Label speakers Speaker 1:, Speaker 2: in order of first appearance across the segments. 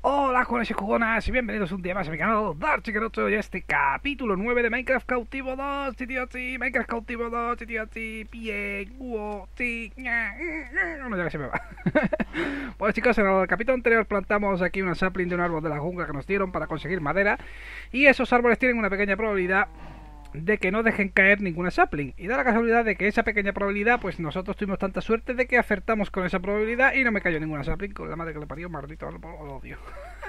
Speaker 1: Hola jóvenes y jugonas y bienvenidos un día más a mi canal Dark Chiquerocho y este capítulo 9 de Minecraft Cautivo 2 Chitiochi, Minecraft Cautivo 2 Chitiochi, bien, uo, chi, ña, no ya que se me va. Pues chicos, en el capítulo anterior plantamos aquí una sapling de un árbol de la jungla que nos dieron para conseguir madera Y esos árboles tienen una pequeña probabilidad de que no dejen caer ninguna sapling. Y da la casualidad de que esa pequeña probabilidad, pues nosotros tuvimos tanta suerte de que acertamos con esa probabilidad y no me cayó ninguna sapling. Con la madre que le parió, maldito lo odio.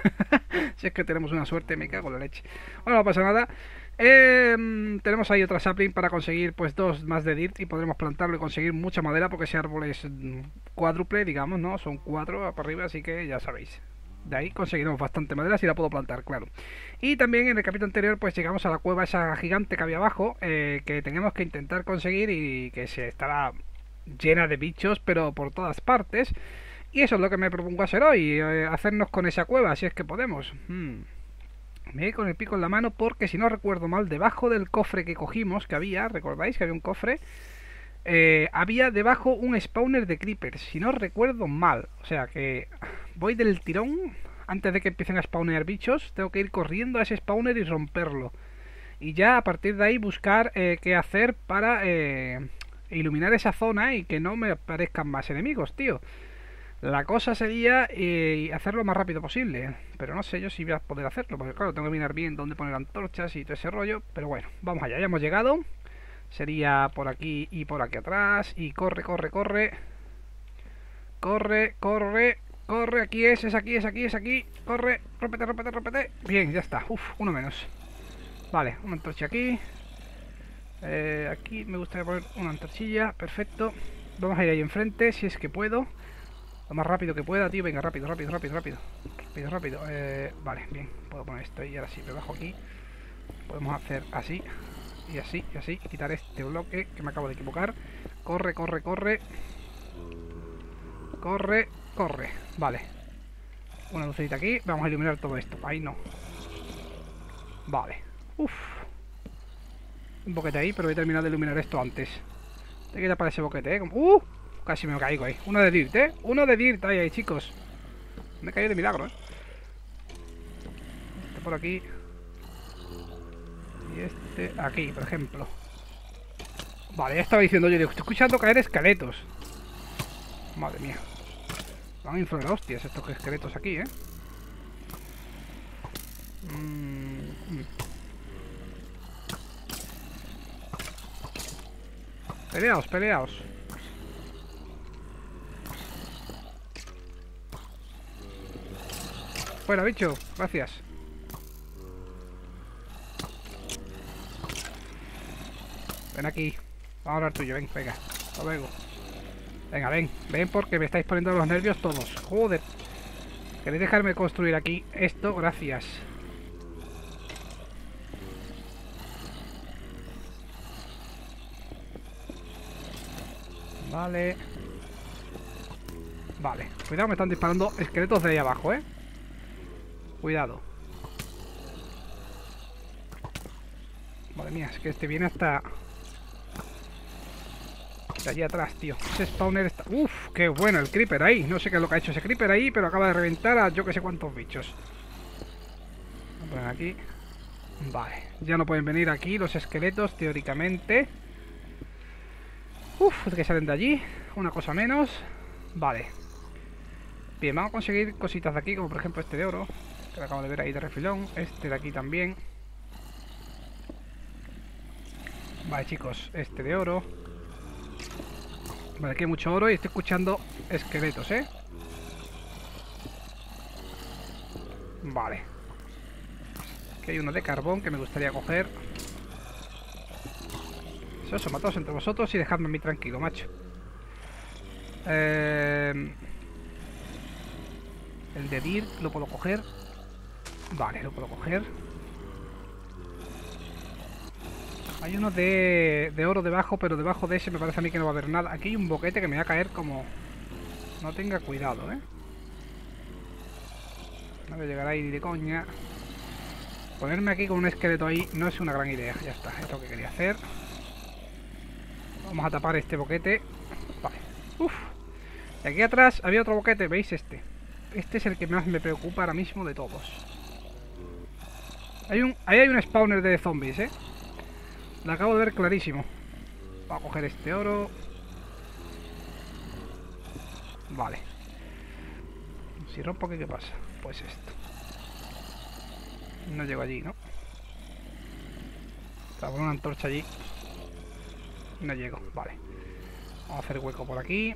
Speaker 1: si es que tenemos una suerte, me cago en la leche. Bueno, no pasa nada. Eh, tenemos ahí otra sapling para conseguir pues dos más de dirt y podremos plantarlo y conseguir mucha madera porque ese árbol es mm, cuádruple, digamos, ¿no? Son cuatro para arriba, así que ya sabéis. De ahí conseguiremos bastante madera si la puedo plantar, claro. Y también en el capítulo anterior pues llegamos a la cueva esa gigante que había abajo eh, que teníamos que intentar conseguir y que se estará llena de bichos pero por todas partes. Y eso es lo que me propongo hacer hoy, eh, hacernos con esa cueva si es que podemos. Hmm. Me voy con el pico en la mano porque si no recuerdo mal, debajo del cofre que cogimos, que había, ¿recordáis que había un cofre? Eh, había debajo un spawner de creepers, si no recuerdo mal. O sea que voy del tirón antes de que empiecen a spawnear bichos. Tengo que ir corriendo a ese spawner y romperlo. Y ya a partir de ahí buscar eh, qué hacer para eh, iluminar esa zona y que no me aparezcan más enemigos, tío. La cosa sería eh, hacerlo lo más rápido posible. Pero no sé yo si voy a poder hacerlo. Porque claro, tengo que mirar bien dónde poner antorchas y todo ese rollo. Pero bueno, vamos allá, ya hemos llegado. Sería por aquí y por aquí atrás. Y corre, corre, corre. Corre, corre, corre. Aquí es, es aquí, es aquí, es aquí. Corre, rómpete, rómpete, rómpete. Bien, ya está. Uf, uno menos. Vale, una antorcha aquí. Eh, aquí me gustaría poner una antorchilla. Perfecto. Vamos a ir ahí enfrente, si es que puedo. Lo más rápido que pueda, tío. Venga, rápido, rápido, rápido, rápido. Rápido, rápido. Eh, vale, bien. Puedo poner esto y ahora sí, me bajo aquí. Podemos hacer así y así, y así, quitar este bloque que me acabo de equivocar. Corre, corre, corre. Corre, corre. Vale. Una lucecita aquí. Vamos a iluminar todo esto. Ahí no. Vale. Uf. Un boquete ahí, pero voy a terminar de iluminar esto antes. Hay que tapar ese boquete, ¿eh? ¡Uh! Casi me caigo ahí. Uno de dirt, ¿eh? Uno de dirt ahí, ahí, chicos. Me he caído de milagro, ¿eh? Este por aquí. Y este aquí, por ejemplo. Vale, ya estaba diciendo yo, digo, estoy escuchando caer esqueletos. Madre mía. Van a inflar hostias estos esqueletos aquí, ¿eh? Mm, mm. Peleaos, peleaos. Fuera, bicho. Gracias. Ven aquí. Vamos a hablar tuyo, ven, venga. Hasta luego. Venga, ven. Ven porque me estáis poniendo los nervios todos. Joder. ¿Queréis dejarme construir aquí esto? Gracias. Vale. Vale. Cuidado, me están disparando esqueletos de ahí abajo, ¿eh? Cuidado. Madre mía, es que este viene hasta... Allí atrás, tío. Ese spawner está... Uf, qué bueno el creeper ahí. No sé qué es lo que ha hecho ese creeper ahí, pero acaba de reventar a yo que sé cuántos bichos. Vamos a poner aquí. Vale. Ya no pueden venir aquí los esqueletos, teóricamente. Uf, que salen de allí. Una cosa menos. Vale. Bien, vamos a conseguir cositas de aquí, como por ejemplo este de oro. Que lo acabo de ver ahí de refilón. Este de aquí también. Vale, chicos, este de oro. Vale, aquí hay mucho oro y estoy escuchando esqueletos, ¿eh? Vale. Aquí hay uno de carbón que me gustaría coger. Eso, eso, mataos entre vosotros y dejadme a mí tranquilo, macho. Eh... El de Dirt lo puedo coger. Vale, lo puedo coger. Hay uno de, oro debajo, pero debajo de ese me parece a mí que no va a haber nada. Aquí hay un boquete que me va a caer como... No tenga cuidado, ¿eh? No voy a llegar ahí ni de coña. Ponerme aquí con un esqueleto ahí no es una gran idea. Ya está, es lo que quería hacer. Vamos a tapar este boquete. Vale. Uf. Y aquí atrás había otro boquete, ¿veis este? Este es el que más me preocupa ahora mismo de todos. Hay un, ahí hay un spawner de zombies, ¿eh? Lo acabo de ver clarísimo. Vamos a coger este oro. Vale. Si rompo, ¿qué, pasa? Pues esto. No llego allí, ¿no? Poner una antorcha allí. No llego, vale. Vamos a hacer hueco por aquí.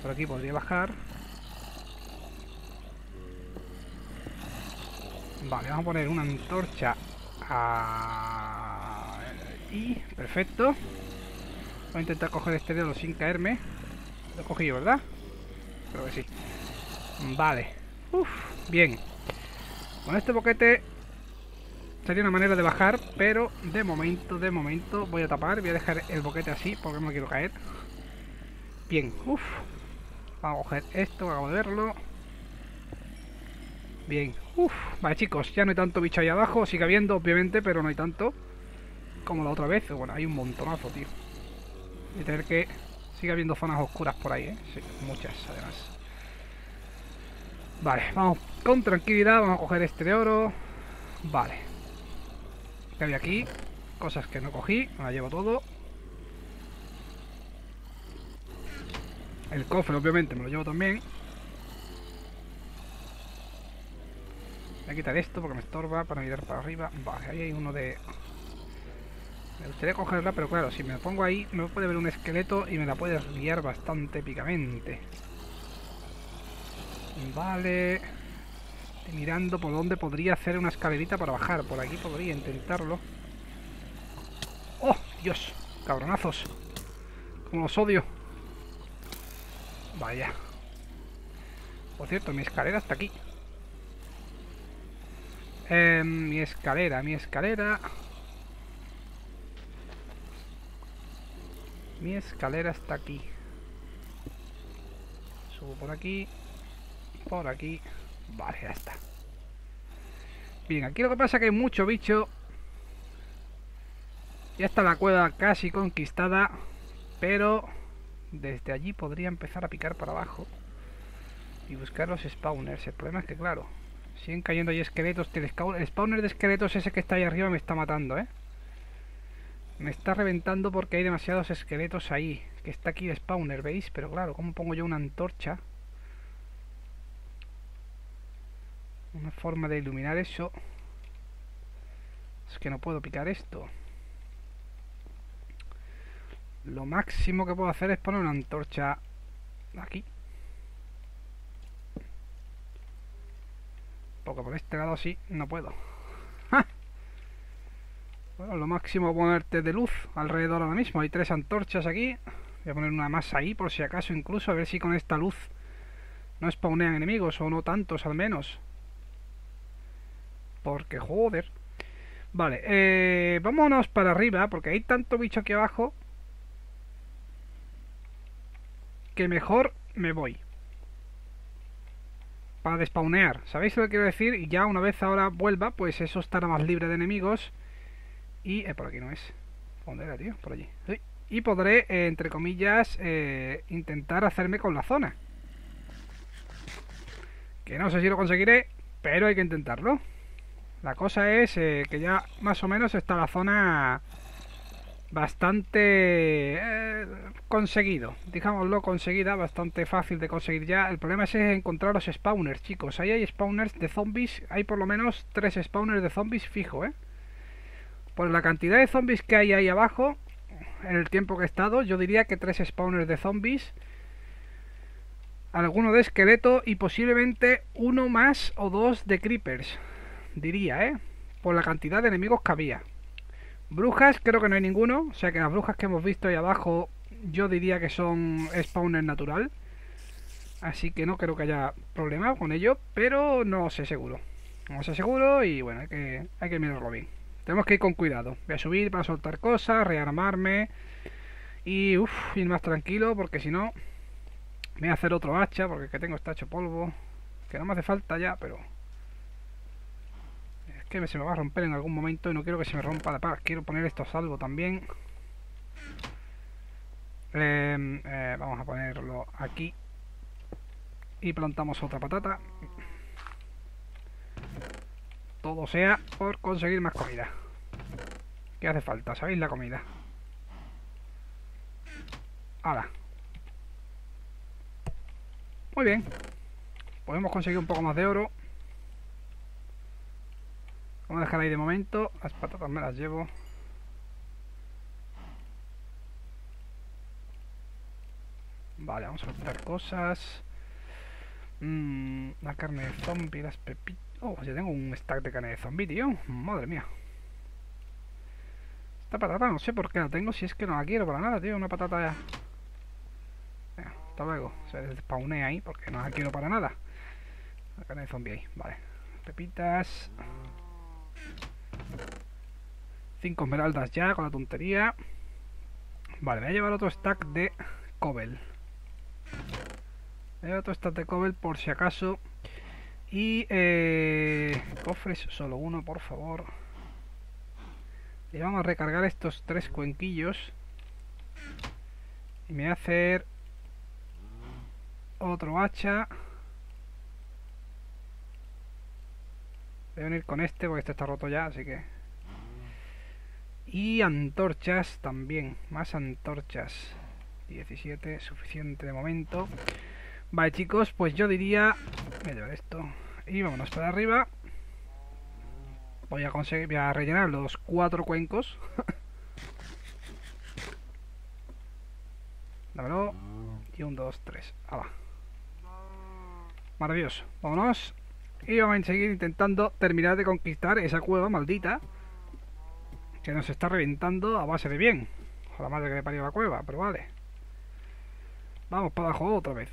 Speaker 1: Por aquí podría bajar. Vale, vamos a poner una antorcha y perfecto. Voy a intentar coger este dedo sin caerme. Lo he cogido, ¿verdad? Creo que sí. Vale. Uf, bien. Con este boquete sería una manera de bajar, pero de momento, de momento voy a tapar. Voy a dejar el boquete así porque no me quiero caer. Bien, uf. Vamos a coger esto, acabo de verlo. Bien, Vale, chicos, ya no hay tanto bicho ahí abajo. Sigue habiendo, obviamente, pero no hay tanto como la otra vez. Bueno, hay un montonazo, tío. Y tener que... Sigue habiendo zonas oscuras por ahí, ¿eh? Sí, muchas, además. Vale, vamos con tranquilidad. Vamos a coger este de oro. Vale. ¿Qué había aquí? Cosas que no cogí. Me la llevo todo. El cofre, obviamente, me lo llevo también. Voy a quitar esto porque me estorba para mirar para arriba. Vale, ahí hay uno de me gustaría cogerla, pero claro, si me pongo ahí, me puede ver un esqueleto y me la puede guiar bastante épicamente. Vale. Estoy mirando por dónde podría hacer una escalerita para bajar. Por aquí podría intentarlo. ¡Oh, Dios! Cabronazos. Como los odio. Vaya. Por cierto, mi escalera está aquí. Eh, mi escalera, mi escalera... Mi escalera está aquí. Subo por aquí. Por aquí. Vale, ya está. Bien, aquí lo que pasa es que hay mucho bicho. Ya está la cueva casi conquistada. Pero desde allí podría empezar a picar para abajo. Y buscar los spawners. El problema es que, claro, siguen cayendo ahí esqueletos. El spawner de esqueletos ese que está ahí arriba me está matando, ¿eh? Me está reventando porque hay demasiados esqueletos ahí. Que está aquí el spawner, ¿veis? Pero claro, ¿cómo pongo yo una antorcha? Una forma de iluminar eso. Es que no puedo picar esto. Lo máximo que puedo hacer es poner una antorcha aquí. Porque por este lado sí, no puedo. Bueno, lo máximo ponerte de luz alrededor ahora mismo. Hay tres antorchas aquí. Voy a poner una más ahí por si acaso incluso. A ver si con esta luz no spawnean enemigos o no tantos al menos. Porque joder. Vale, eh, vámonos para arriba porque hay tanto bicho aquí abajo que mejor me voy. Para despawnear. ¿Sabéis lo que quiero decir? Y ya una vez ahora vuelva, pues eso estará más libre de enemigos y eh, por aquí no es. ¿Dónde era, tío? Por allí. Y podré, eh, entre comillas, eh, intentar hacerme con la zona. Que no sé si lo conseguiré, pero hay que intentarlo. La cosa es eh, que ya más o menos está la zona bastante conseguido, digámoslo conseguida, bastante fácil de conseguir ya. El problema es encontrar los spawners, chicos. Ahí hay spawners de zombies, hay por lo menos tres spawners de zombies fijo, ¿eh? Por la cantidad de zombies que hay ahí abajo, en el tiempo que he estado, yo diría que tres spawners de zombies, alguno de esqueleto y posiblemente uno más o dos de creepers. Diría, ¿eh? Por la cantidad de enemigos que había. Brujas creo que no hay ninguno, o sea que las brujas que hemos visto ahí abajo yo diría que son spawners natural. Así que no creo que haya problema con ello, pero no sé seguro. No sé seguro y bueno, hay que, hay que mirarlo bien. Tenemos que ir con cuidado. Voy a subir para soltar cosas, rearmarme. Y uff, ir más tranquilo porque si no... Me voy a hacer otro hacha porque que tengo está hecho polvo. Que no me hace falta ya, pero... Que se me va a romper en algún momento y no quiero que se me rompa la paz. Quiero poner esto a salvo también. Em, eh, vamos a ponerlo aquí. Y plantamos otra patata. Todo sea por conseguir más comida. ¿Qué hace falta? ¿Sabéis la comida? Ahora. Muy bien. Podemos conseguir un poco más de oro. Vamos a dejar ahí de momento. Las patatas me las llevo. Vale, vamos a comprar cosas. Mm, la carne de zombie, las pepitas. Oh, ya tengo un stack de carne de zombie, tío. Madre mía. Esta patata no sé por qué la tengo, si es que no la quiero para nada, tío. Una patata ya. Venga, hasta luego. Se spawné ahí porque no la quiero para nada. La carne de zombie ahí, vale. Pepitas. Cinco esmeraldas ya con la tontería. Vale, voy a llevar otro stack de cobel. Voy a llevar otro stack de cobel por si acaso. Y eh, cofres solo uno, por favor. Y vamos a recargar estos tres cuenquillos. Y me voy a hacer otro hacha. Voy a venir con este porque este está roto ya, así que... Y antorchas también, más antorchas. 17, suficiente de momento. Vale chicos, pues yo diría... Voy a llevar esto. Y vámonos para arriba. Voy a conseguir, voy a rellenar los cuatro cuencos. Dámelo. Y un, dos, tres. Ah, Maravilloso. Vámonos. Y vamos a seguir intentando terminar de conquistar esa cueva maldita. Que nos está reventando a base de bien. Ojalá madre que le parió la cueva, pero vale. Vamos para abajo otra vez.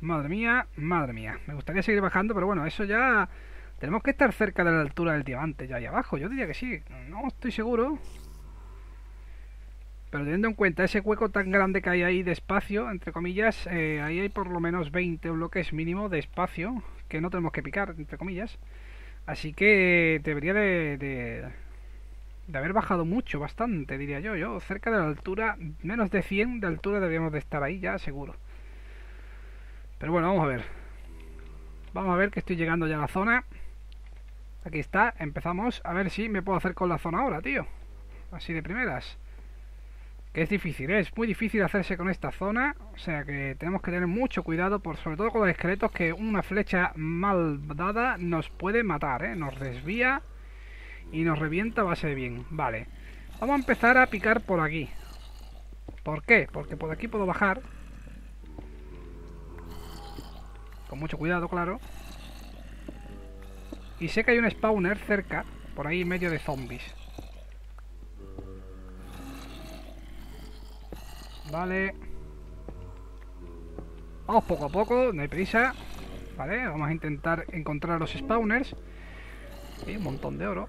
Speaker 1: Madre mía, madre mía. Me gustaría seguir bajando, pero bueno, eso ya... Tenemos que estar cerca de la altura del diamante ya ahí abajo. Yo diría que sí. No estoy seguro. Pero teniendo en cuenta ese hueco tan grande que hay ahí de espacio, entre comillas, eh, ahí hay por lo menos 20 bloques mínimo de espacio que no tenemos que picar, entre comillas. Así que debería de, de, haber bajado mucho, bastante, diría yo. Yo, cerca de la altura, menos de 100 de altura deberíamos de estar ahí ya, seguro. Pero bueno, vamos a ver. Vamos a ver que estoy llegando ya a la zona. Aquí está, empezamos. A ver si me puedo hacer con la zona ahora, tío. Así de primeras. Es difícil, ¿eh? es muy difícil hacerse con esta zona. O sea que tenemos que tener mucho cuidado, por sobre todo con los esqueletos, que una flecha mal dada nos puede matar, ¿eh? Nos desvía y nos revienta base de bien. Vale. Vamos a empezar a picar por aquí. ¿Por qué? Porque por aquí puedo bajar Con mucho cuidado, claro. Y sé que hay un spawner cerca, por ahí en medio de zombies. Vale. Vamos poco a poco, no hay prisa. Vale, vamos a intentar encontrar los spawners. Y un montón de oro.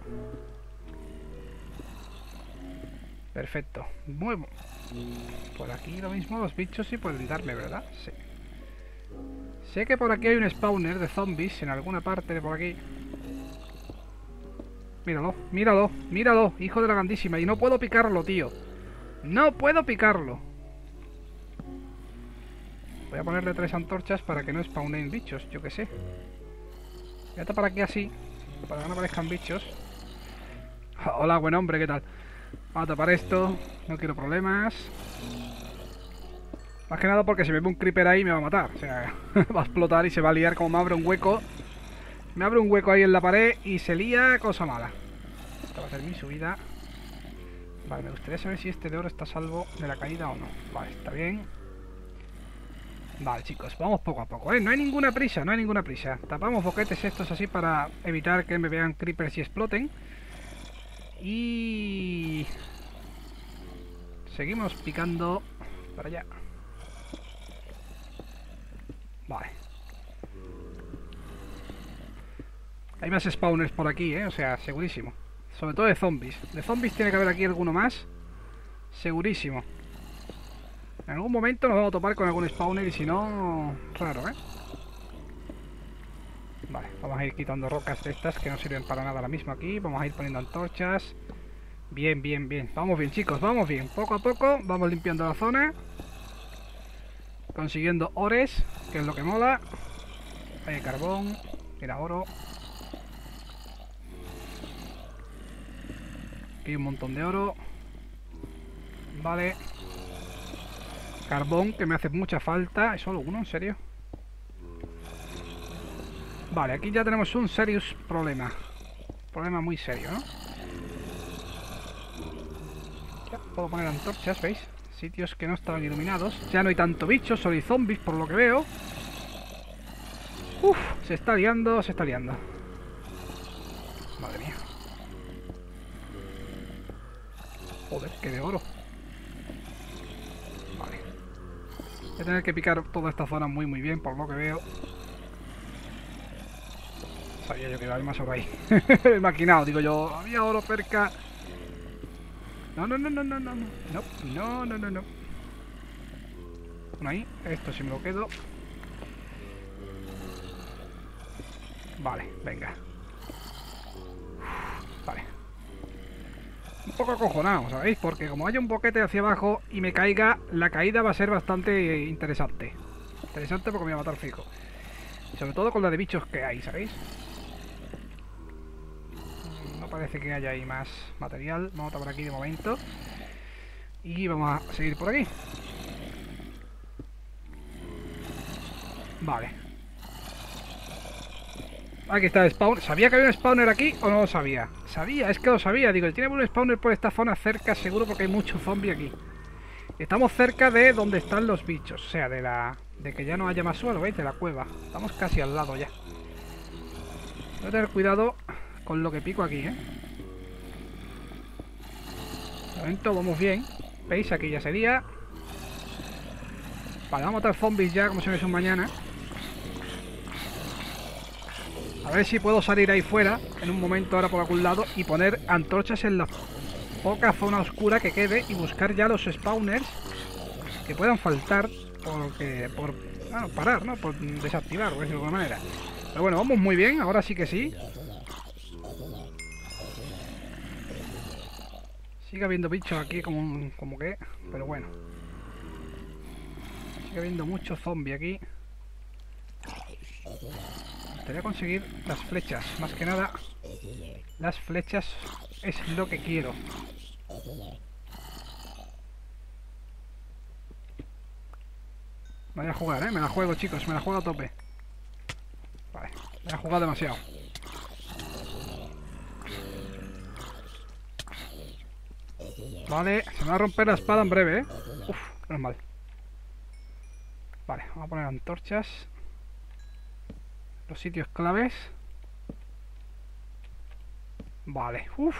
Speaker 1: Perfecto. Muy Por aquí lo mismo, los bichos sí pueden darme, ¿verdad? Sí. Sé que por aquí hay un spawner de zombies en alguna parte de por aquí. Míralo, míralo, míralo, hijo de la grandísima. Y no puedo picarlo, tío. No puedo picarlo. Voy a ponerle tres antorchas para que no spawnen bichos, yo que sé. Voy a tapar aquí así, para que no aparezcan bichos. Hola, buen hombre, ¿qué tal? Vamos a tapar esto, no quiero problemas. Más que nada porque si me ve un creeper ahí me va a matar. O sea, va a explotar y se va a liar como me abre un hueco. Me abre un hueco ahí en la pared y se lía cosa mala. Esta va a ser mi subida. Vale, me gustaría saber si este de oro está salvo de la caída o no. Vale, está bien. Vale, chicos, vamos poco a poco, ¿eh? No hay ninguna prisa, no hay ninguna prisa. Tapamos boquetes estos así para evitar que me vean creepers y exploten. Y... Seguimos picando para allá. Vale. Hay más spawners por aquí, ¿eh? O sea, segurísimo. Sobre todo de zombies. De zombies tiene que haber aquí alguno más. Segurísimo. En algún momento nos vamos a topar con algún spawner y si no... Raro, ¿eh? Vale, vamos a ir quitando rocas de estas que no sirven para nada ahora mismo aquí. Vamos a ir poniendo antorchas. Bien, bien, bien. Vamos bien, chicos, vamos bien. Poco a poco vamos limpiando la zona. Consiguiendo ores, que es lo que mola. Hay carbón, mira oro. Aquí hay un montón de oro. Vale. Carbón, que me hace mucha falta. ¿Es solo uno, en serio? Vale, aquí ya tenemos un serious problema. Problema muy serio, ¿no? Ya puedo poner antorchas, ¿veis? Sitios que no estaban iluminados. Ya no hay tanto bicho, solo hay zombies, por lo que veo. Uf, se está liando, se está liando. Madre mía. Joder, que de oro. Vale. Voy a tener que picar toda esta zona muy muy bien, por lo que veo. Sabía yo que iba a más oro ahí. He maquinado, digo yo. Había oro cerca. No, no, no, no, no, no. No, no, no, no, no. Uno ahí. Esto sí me lo quedo. Vale, venga. Un poco acojonado, ¿sabéis? Porque como haya un boquete hacia abajo y me caiga, la caída va a ser bastante interesante. Interesante porque me va a matar fijo. Sobre todo con la de bichos que hay, ¿sabéis? No parece que haya ahí más material. Vamos a por aquí de momento. Y vamos a seguir por aquí. Vale. Aquí está el spawn. ¿Sabía que había un spawner aquí o no lo sabía? Sabía, es que lo sabía. Digo, tiene un spawner por esta zona cerca, seguro porque hay mucho zombie aquí. Estamos cerca de donde están los bichos. O sea, de la... De que ya no haya más suelo, ¿veis? De la cueva. Estamos casi al lado ya. Voy a tener cuidado con lo que pico aquí, ¿eh? De momento vamos bien. ¿Veis? Aquí ya sería. Vale, vamos a matar zombies ya, como si no un mañana. A ver si puedo salir ahí fuera, en un momento ahora por algún lado, y poner antorchas en la poca zona oscura que quede y buscar ya los spawners que puedan faltar porque, por parar, ¿no? Por desactivar, por decirlo de alguna manera. Pero bueno, vamos muy bien, ahora sí que sí. Sigue habiendo bichos aquí como, como que, pero bueno. Sigue habiendo mucho zombie aquí. Gustaría conseguir las flechas, más que nada. Las flechas es lo que quiero. Me voy a jugar, ¿eh? Me la juego, chicos. Me la juego a tope. Vale. Me la he jugado demasiado. Vale. Se me va a romper la espada en breve, ¿eh? Uf, menos mal. Vale. Vamos a poner antorchas. Los sitios claves. Vale. Uf.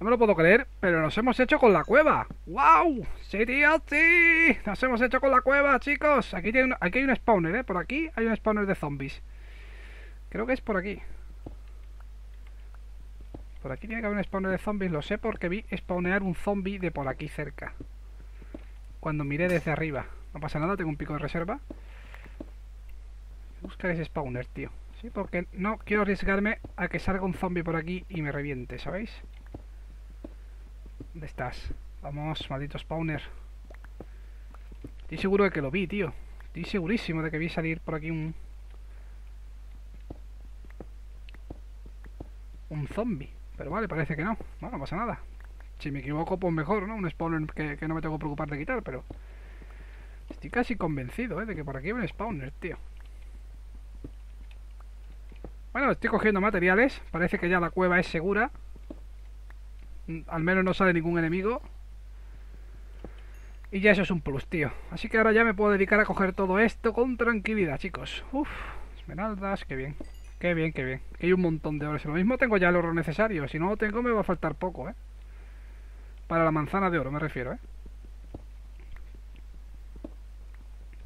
Speaker 1: No me lo puedo creer, pero nos hemos hecho con la cueva. ¡Wow! ¡Sí, tío, sí! Nos hemos hecho con la cueva, chicos. Aquí, tiene aquí hay un spawner, ¿eh? Por aquí hay un spawner de zombies. Creo que es por aquí. Por aquí tiene que haber un spawner de zombies. Lo sé porque vi spawnear un zombie de por aquí cerca. Cuando miré desde arriba. No pasa nada, tengo un pico de reserva. Buscar ese spawner, tío. Sí, porque no quiero arriesgarme a que salga un zombie por aquí y me reviente, ¿sabéis? ¿Dónde estás? Vamos, maldito spawner. Estoy seguro de que lo vi, tío. Estoy segurísimo de que vi salir por aquí un... Un zombie. Pero vale, parece que no. No, no pasa nada. Si me equivoco, pues mejor, ¿no? Un spawner que, que no me tengo que preocupar de quitar, pero... Estoy casi convencido, ¿eh? De que por aquí hay un spawner, tío. Bueno, estoy cogiendo materiales. Parece que ya la cueva es segura. Mm, Al menos no sale ningún enemigo. Y ya eso es un plus, tío. Así que ahora ya me puedo dedicar a coger todo esto con tranquilidad, chicos. Uf, esmeraldas, qué bien. Qué bien, qué bien. Hay un montón de oro. Lo mismo tengo ya el oro necesario. Si no lo tengo me va a faltar poco, ¿eh? Para la manzana de oro me refiero, ¿eh?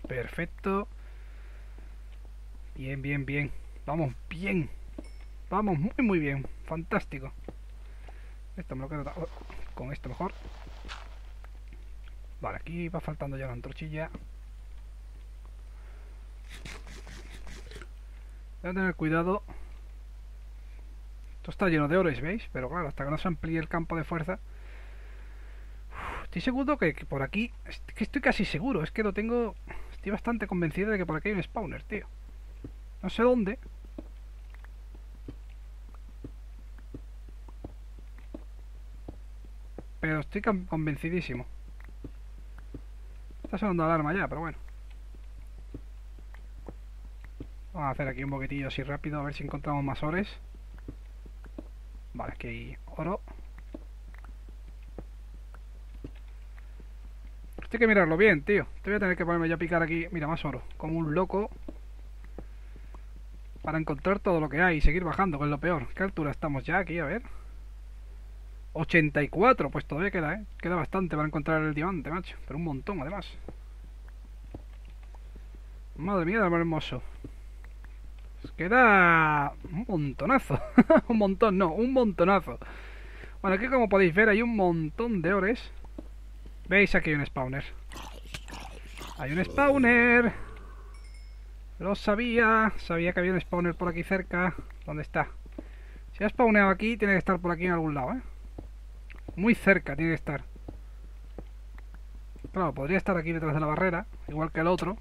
Speaker 1: Perfecto. Bien, bien, bien. Vamos bien. Vamos muy, muy bien. Fantástico. Esto me lo quedo con esto mejor. Vale, aquí va faltando ya la antorchilla. Voy tener cuidado Esto está lleno de ores, ¿veis? Pero claro, hasta que no se amplíe el campo de fuerza... Estoy seguro que, por aquí... Que estoy casi seguro, es que lo tengo... Estoy bastante convencido de que por aquí hay un spawner, tío. No sé dónde. Pero estoy con- convencidísimo. Está sonando la alarma ya, pero bueno. Vamos a hacer aquí un poquitillo así rápido, a ver si encontramos más ores. Vale, aquí hay oro. Esto hay que mirarlo bien, tío. Te voy a tener que ponerme ya a picar aquí. Mira, más oro. Como un loco. Para encontrar todo lo que hay y seguir bajando, que es lo peor. ¿Qué altura estamos ya aquí? A ver. 84, pues todavía queda, ¿eh? Queda bastante para encontrar el diamante, macho. Pero un montón, además. Madre mía, lo hermoso. Queda un montonazo. un montón, no, un montonazo. Bueno, aquí como podéis ver hay un montón de ores. ¿Veis? Aquí hay un spawner. Hay un spawner. Lo sabía. Sabía que había un spawner por aquí cerca. ¿Dónde está? Si ha spawneado aquí, tiene que estar por aquí en algún lado, ¿eh? Muy cerca tiene que estar. Claro, podría estar aquí detrás de la barrera, igual que el otro.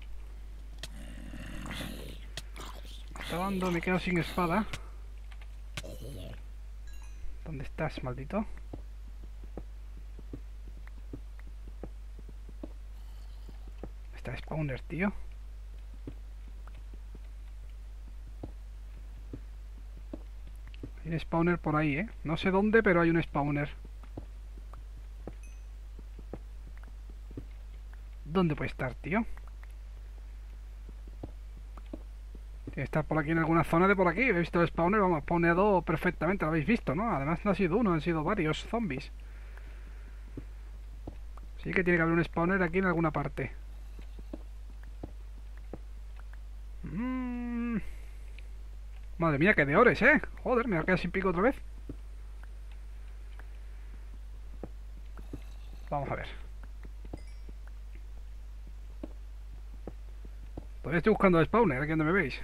Speaker 1: Acabando, me quedo sin espada. ¿Dónde estás, maldito? Está spawner, tío. Hay un spawner por ahí, ¿eh? No sé dónde, pero hay un spawner. ¿Dónde puede estar, tío? Tiene que estar por aquí en alguna zona de por aquí. He visto el spawner, vamos, spawneado perfectamente, lo habéis visto, ¿no? Además no ha sido uno, han sido varios zombies. Sí que tiene que haber un spawner aquí en alguna parte. Mm. Madre mía, que de ores, ¿eh? Joder, me voy a quedar sin pico otra vez. Vamos a ver. Todavía estoy buscando el spawner, aquí donde me veis.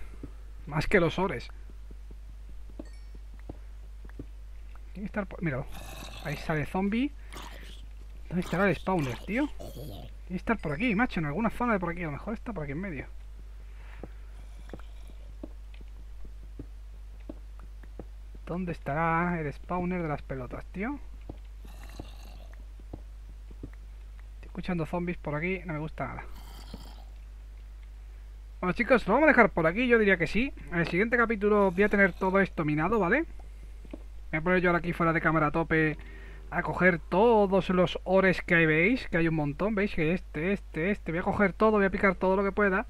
Speaker 1: Más que los ores. Tiene que estar. Míralo. Ahí sale zombie. ¿Dónde estará el spawner, tío? Tiene que estar por aquí, macho, en alguna zona de por aquí. A lo mejor está por aquí en medio. ¿Dónde estará el spawner de las pelotas, tío? Estoy escuchando zombies por aquí, no me gusta nada. Bueno chicos, lo vamos a dejar por aquí, yo diría que sí. En el siguiente capítulo voy a tener todo esto minado, ¿vale? Voy a poner yo ahora aquí fuera de cámara a tope a coger todos los ores que hay, veis, que hay un montón, veis que este, este, este, voy a coger todo, voy a picar todo lo que pueda.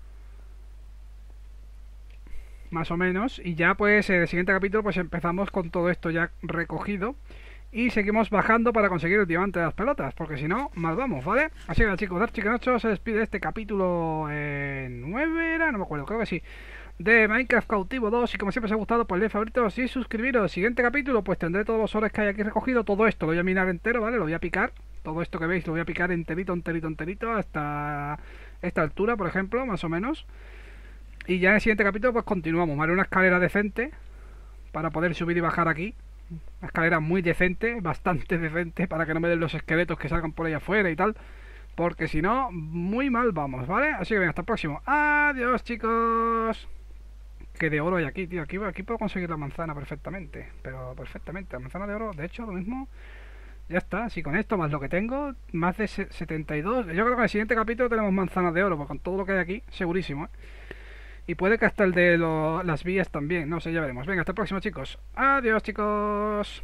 Speaker 1: Más o menos, y ya pues en el siguiente capítulo pues empezamos con todo esto ya recogido. Y seguimos bajando para conseguir el diamante de las pelotas, porque si no, mal vamos, ¿vale? Así que chicos, Dark Chicken 8 se despide de este capítulo eh, 9, era, no me acuerdo, creo que sí. De Minecraft Cautivo 2 y como siempre os ha gustado, pues le favoritos y suscribiros. Siguiente capítulo, pues tendré todos los ores que hay aquí recogido, todo esto lo voy a minar entero, ¿vale? Lo voy a picar, todo esto que veis lo voy a picar enterito, enterito, enterito, hasta esta altura, por ejemplo, más o menos. Y ya en el siguiente capítulo pues continuamos, ¿vale? Una escalera decente para poder subir y bajar aquí. Una escalera muy decente, bastante decente, para que no me den los esqueletos que salgan por ahí afuera y tal. Porque si no, muy mal vamos, ¿vale? Así que venga, hasta el próximo. Adiós, chicos. Que de oro hay aquí, tío. Aquí, aquí puedo conseguir la manzana perfectamente. Pero perfectamente. La manzana de oro, de hecho, lo mismo. Ya está. Así con esto, más lo que tengo, más de 72. Yo creo que en el siguiente capítulo tenemos manzanas de oro. Pues con todo lo que hay aquí, segurísimo, ¿eh? Y puede que hasta el de las vías también. No sé, ya veremos. Venga, hasta el próximo, chicos. Adiós, chicos.